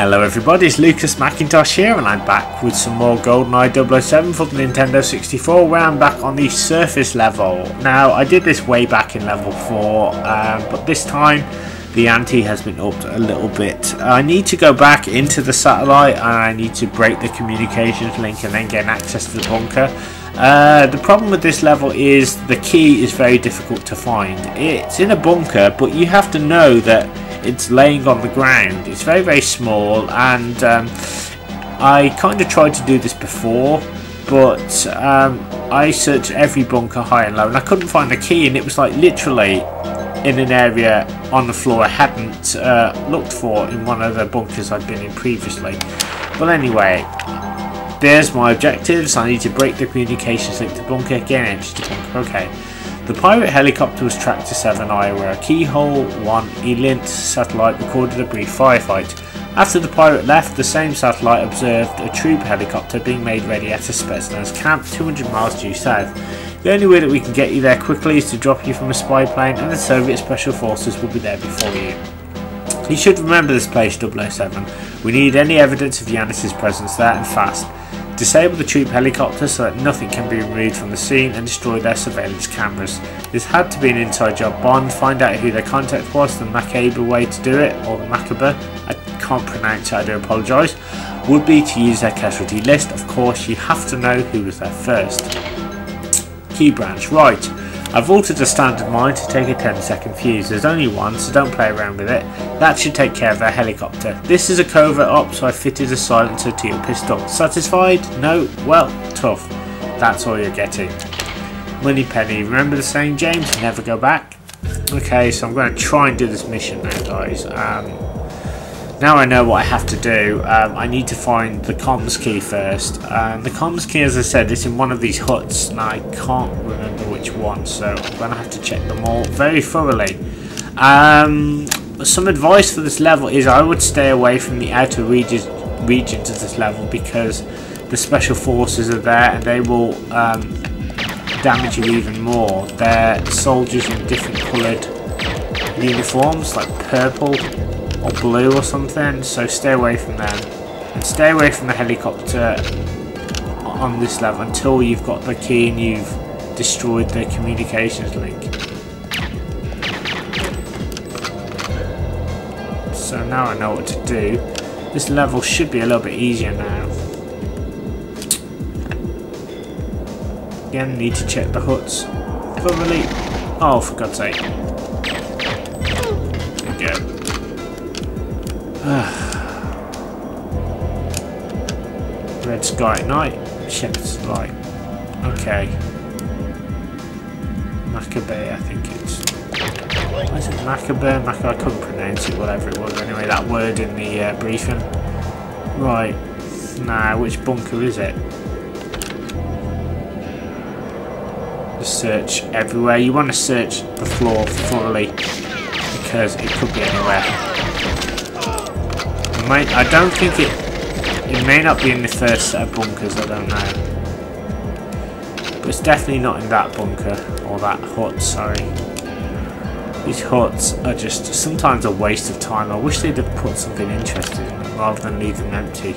Hello everybody, it's Lucas Mackintosh here and I'm back with some more GoldenEye 007 for the Nintendo 64 where I'm back on the surface level. Now I did this way back in level 4 um, but this time the ante has been upped a little bit. I need to go back into the satellite and I need to break the communications link and then gain access to the bunker. Uh, the problem with this level is the key is very difficult to find. It's in a bunker but you have to know that it's laying on the ground. It's very, very small, and um, I kind of tried to do this before, but um, I searched every bunker high and low, and I couldn't find the key, and it was like literally in an area on the floor I hadn't uh, looked for in one of the bunkers I'd been in previously. But anyway, there's my objectives. I need to break the communications link to bunker, to bunker. Okay. The pirate helicopter was tracked to Severnaya. Keyhole 1 ELINT satellite recorded a brief firefight. After the pirate left, the same satellite observed a troop helicopter being made ready at a Spetsnaz camp 200 miles due south. The only way that we can get you there quickly is to drop you from a spy plane and the Soviet Special Forces will be there before you. You should remember this place 007. We need any evidence of Janus's presence there and fast. Disable the troop helicopter so that nothing can be removed from the scene and destroy their surveillance cameras. This had to be an inside job Bond, find out who their contact was, the macabre way to do it, or the macabre, I can't pronounce it, I do apologise, would be to use their casualty list. Of course, you have to know who was there first. Q Branch, right. I've altered the standard mine to take a 10 second fuse. There's only one, so don't play around with it. That should take care of their helicopter. This is a covert op, so I fitted a silencer to your pistol. Satisfied? No? Well, tough. That's all you're getting. Moneypenny. Remember the saying, James? Never go back? Okay, so I'm going to try and do this mission now, guys. Um, now I know what I have to do, um, I need to find the comms key first. Um, the comms key, as I said, is in one of these huts, and I can't remember which one, so I'm going to have to check them all very thoroughly. Um, some advice for this level is I would stay away from the outer regions, regions of this level because the special forces are there and they will um, damage you even more. They're soldiers in different coloured uniforms, like purple or blue or something, so stay away from them. And stay away from the helicopter on this level until you've got the key and you've destroyed the communications link. So now I know what to do. This level should be a little bit easier now. Again, need to check the huts thoroughly. Oh, for God's sake. Red sky at night, shepherd's light. Okay. Macabre, I think it's. What is it? Macabre? Macabre? I couldn't pronounce it, whatever it was. Anyway, that word in the uh, briefing. Right. Now, which bunker is it? Just search everywhere. You want to search the floor thoroughly because it could be anywhere might, I don't think it, it may not be in the first set of bunkers, I don't know. But it's definitely not in that bunker, or that hut, sorry. These huts are just sometimes a waste of time. I wish they'd have put something interesting rather than leave them empty.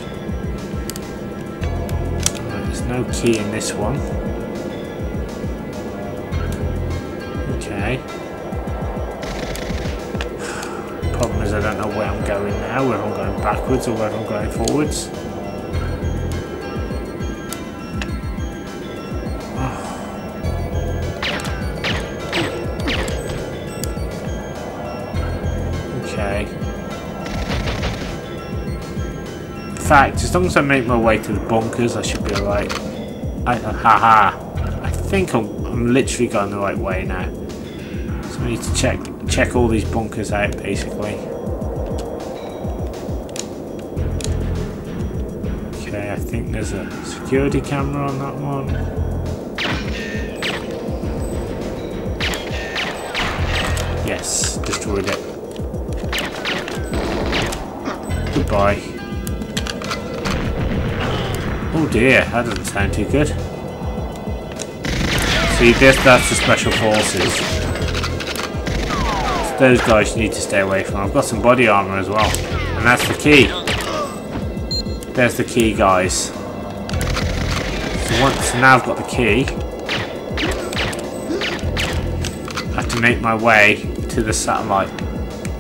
Right, there's no key in this one. Okay. Problem is I don't know where I'm going now, whether I'm going backwards or whether I'm going forwards. Okay. In fact, as long as I make my way to the bunkers, I should be alright. I, haha. I think I'm, I'm literally going the right way now. So we need to check check all these bunkers out basically. Okay, I think there's a security camera on that one. Yes, destroyed it. Goodbye. Oh dear, that doesn't sound too good. See, this that's the special forces those guys you need to stay away from. I've got some body armor as well. And that's the key. There's the key, guys. So once now I've got the key, I have to make my way to the satellite,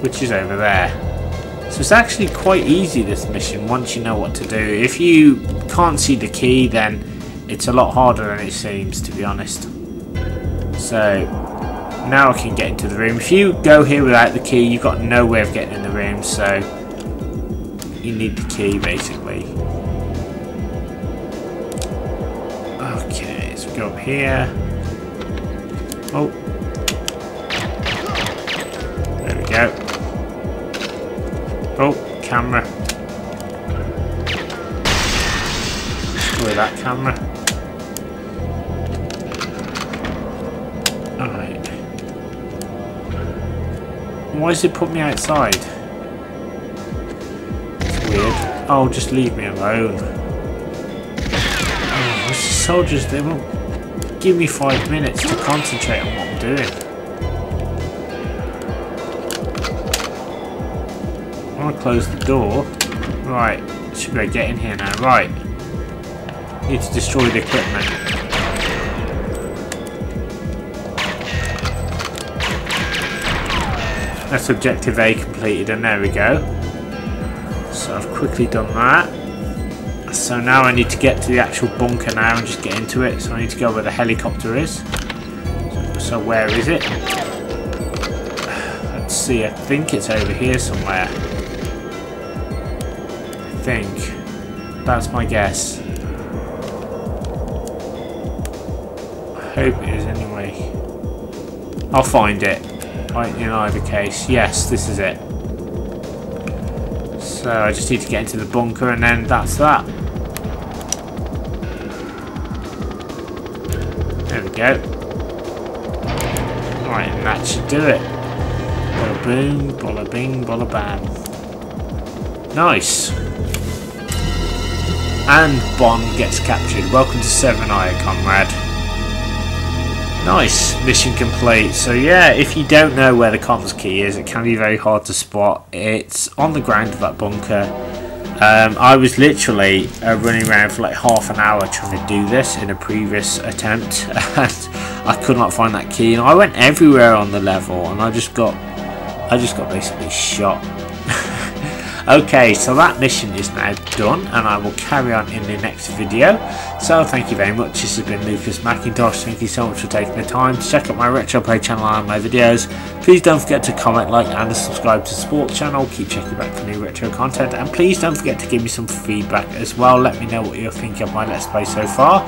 which is over there. So it's actually quite easy this mission once you know what to do. If you can't see the key then it's a lot harder than it seems to be honest. So now I can get into the room. If you go here without the key you've got no way of getting in the room so you need the key basically. Okay, so we go up here. Oh. There we go. Oh, camera. Destroy that camera. Why does it put me outside? It's weird. Oh, just leave me alone. Oh, soldiers, they won't give me five minutes to concentrate on what I'm doing. I want to close the door. Right, should we get in here now? Right. Need to destroy the equipment. That's objective A completed and there we go. So I've quickly done that. So now I need to get to the actual bunker now and just get into it. So I need to go where the helicopter is. So where is it? Let's see, I think it's over here somewhere I think. That's my guess. I hope it is anyway. I'll find it. In either case. Yes, this is it. So I just need to get into the bunker and then that's that. There we go. Right, and that should do it. Bada boom, bada bing, bada bam. Nice and Bond gets captured. Welcome to Severnaya, comrade. Nice, mission complete. So yeah, if you don't know where the comms key is, it can be very hard to spot. It's on the ground of that bunker. Um, I was literally uh, running around for like half an hour trying to do this in a previous attempt and I could not find that key and I went everywhere on the level and I just got I just got basically shot Okay, so that mission is now done and I will carry on in the next video. So thank you very much. This has been Lucas Mackintosh. Thank you so much for taking the time to check out my retro play channel and my videos. Please don't forget to comment, like and subscribe to the sports channel. Keep checking back for new retro content and please don't forget to give me some feedback as well. Let me know what you're thinking of my Let's Play so far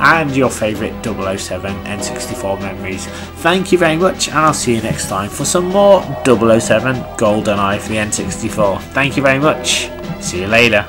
and your favourite 007 N64 memories. Thank you very much and I'll see you next time for some more 007 GoldenEye for the N64. Thank you very much. See you later.